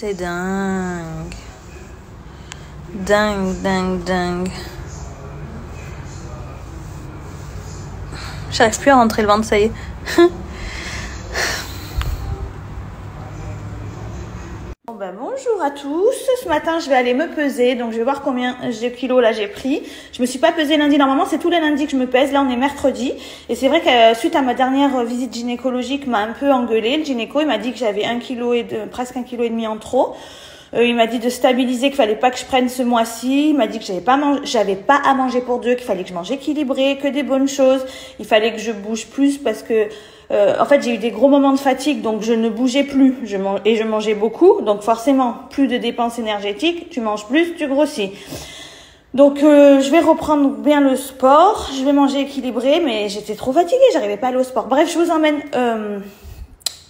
C'est dingue. Dingue, dingue, dingue. J'arrive plus à rentrer le ventre, ça y est. Bon ben, bonjour tous. Ce matin, je vais aller me peser. Donc, je vais voir combien de kilos là j'ai pris. Je me suis pas pesée lundi. Normalement, c'est tous les lundis que je me pèse. Là, on est mercredi. Et c'est vrai que euh, suite à ma dernière visite gynécologique, m'a un peu engueulé. Le gynéco, il m'a dit que j'avais un kilo et presque un kilo et demi en trop. Euh, il m'a dit de stabiliser, qu'il fallait pas que je prenne ce mois-ci. Il m'a dit que j'avais pas pas à manger pour deux, qu'il fallait que je mange équilibré, que des bonnes choses. Il fallait que je bouge plus parce que, euh, en fait, j'ai eu des gros moments de fatigue, donc je ne bougeais plus. Je et je mangeais beaucoup, donc forcément, plus de dépenses énergétiques. Tu manges plus, tu grossis. Donc euh, je vais reprendre bien le sport, je vais manger équilibré, mais j'étais trop fatiguée, j'arrivais pas à aller au sport. Bref, je vous emmène,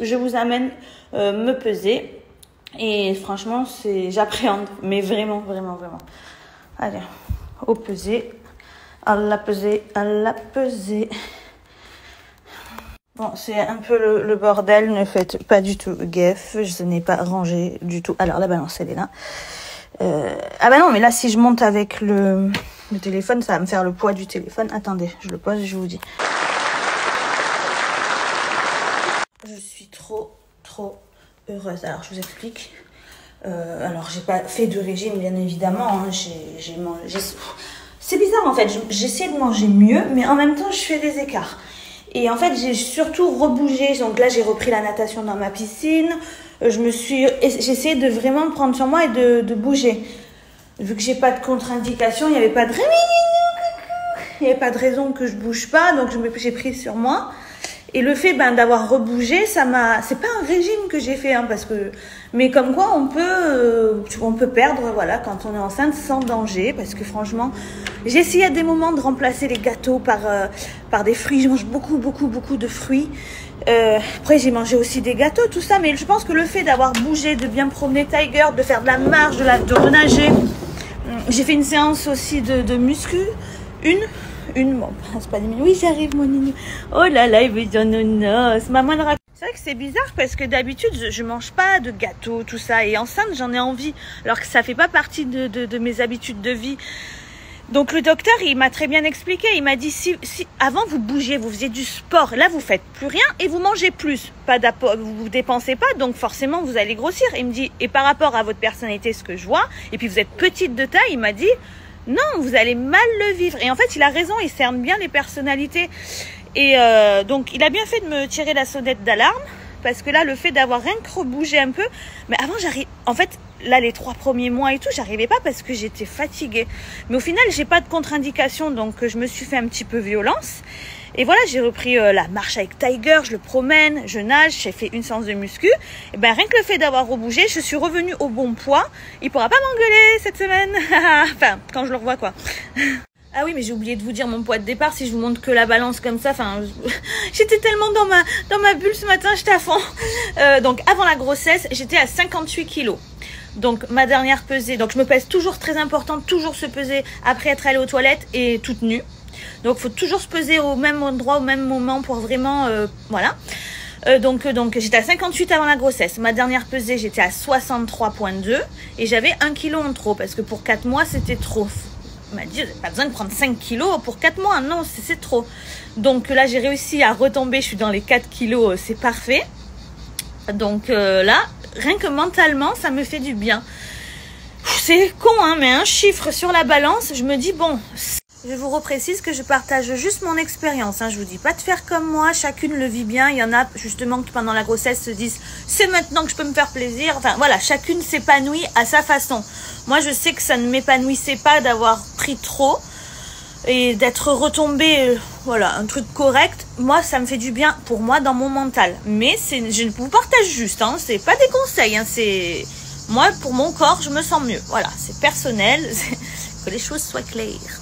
je vous amène me peser et franchement, c'est, j'appréhende, mais vraiment, vraiment, vraiment. Allez, au pesé, à la pesée, à la pesée. Bon, c'est un peu le, bordel, ne faites pas du tout gaffe, je n'ai pas rangé du tout. Alors la balance, elle est là. Euh, ah bah non, mais là, si je monte avec le, le téléphone, ça va me faire le poids du téléphone. Attendez, je le pose, je vous dis. Je suis trop, trop heureuse. Alors, je vous explique. Euh, alors, j'ai pas fait de régime, bien évidemment. Hein. C'est bizarre en fait. J'essaie de manger mieux, mais en même temps, je fais des écarts. Et en fait, j'ai surtout rebougé. Donc là, j'ai repris la natation dans ma piscine. Euh, je me suis, j'essaie de vraiment prendre sur moi et de, bouger. Vu que j'ai pas de contre-indication, il n'y avait pas de il n'y avait pas de raison que je bouge pas, donc j'ai pris sur moi. Et le fait ben, d'avoir rebougé, ça m'a. C'est pas un régime que j'ai fait, hein, parce que. Mais comme quoi, on peut, euh, on peut perdre, voilà, quand on est enceinte sans danger, parce que franchement, j'ai essayé à des moments de remplacer les gâteaux par euh, par des fruits. Je mange beaucoup, beaucoup, beaucoup de fruits. Euh, après, j'ai mangé aussi des gâteaux, tout ça. Mais je pense que le fait d'avoir bougé, de bien promener Tiger, de faire de la marche, de la de renager. J'ai fait une séance aussi de, de muscu, une Oui, j'arrive, mon nini. Oh là là, il veut dire nonos. Maman le C'est vrai que c'est bizarre parce que d'habitude, je, mange pas de gâteau, tout ça. Et enceinte, j'en ai envie. Alors que ça fait pas partie de, mes habitudes de vie. Donc le docteur, il m'a très bien expliqué. Il m'a dit si, avant vous bougiez, vous faisiez du sport, là vous faites plus rien et vous mangez plus. Pas vous dépensez pas, donc forcément vous allez grossir. Il me dit et par rapport à votre personnalité, ce que je vois, et puis vous êtes petite de taille, il m'a dit non, vous allez mal le vivre. Et en fait, il a raison, il cerne bien les personnalités. Et euh, donc, il a bien fait de me tirer la sonnette d'alarme. Parce que là, le fait d'avoir rien que rebougé un peu. Mais avant, j'arrive. En fait, là, les trois premiers mois et tout, j'arrivais pas parce que j'étais fatiguée. Mais au final, j'ai pas de contre-indication. Donc, je me suis fait un petit peu violence. Et voilà, j'ai repris euh, la marche avec Tiger, je le promène, je nage, j'ai fait une séance de muscu. Et ben rien que le fait d'avoir rebougé, je suis revenue au bon poids. Il pourra pas m'engueuler cette semaine. enfin, quand je le revois quoi. Ah oui, mais j'ai oublié de vous dire mon poids de départ. Si je vous montre que la balance comme ça, enfin, j'étais tellement dans ma dans ma bulle ce matin, j'étais à. Euh, donc avant la grossesse, j'étais à 58 kilos. Donc ma dernière pesée, donc je me pèse toujours très important, toujours se peser après être allée aux toilettes et toute nue. Donc faut toujours se peser au même endroit, au même moment pour vraiment... Euh, voilà. Euh, donc euh, donc j'étais à 58 avant la grossesse. Ma dernière pesée, j'étais à 63.2 et j'avais 1 kg en trop parce que pour 4 mois, c'était trop. On m'a dit, pas besoin de prendre 5 kilos pour 4 mois. Non, c'est trop. Donc là, j'ai réussi à retomber. Je suis dans les 4 kilos. C'est parfait. Donc là, rien que mentalement, ça me fait du bien. C'est con, hein, mais un chiffre sur la balance, je me dis, bon, je vous reprécise que je partage juste mon expérience. Hein. Je vous dis pas de faire comme moi. Chacune le vit bien. Il y en a justement qui pendant la grossesse se disent c'est maintenant que je peux me faire plaisir. Enfin voilà, chacune s'épanouit à sa façon. Moi, je sais que ça ne m'épanouissait pas d'avoir pris trop et d'être retombée, euh, voilà, un truc correct. Moi, ça me fait du bien pour moi dans mon mental. Mais c'est, je vous partage juste. Hein. C'est pas des conseils. Hein. C'est moi pour mon corps, je me sens mieux. Voilà, c'est personnel. que les choses soient claires.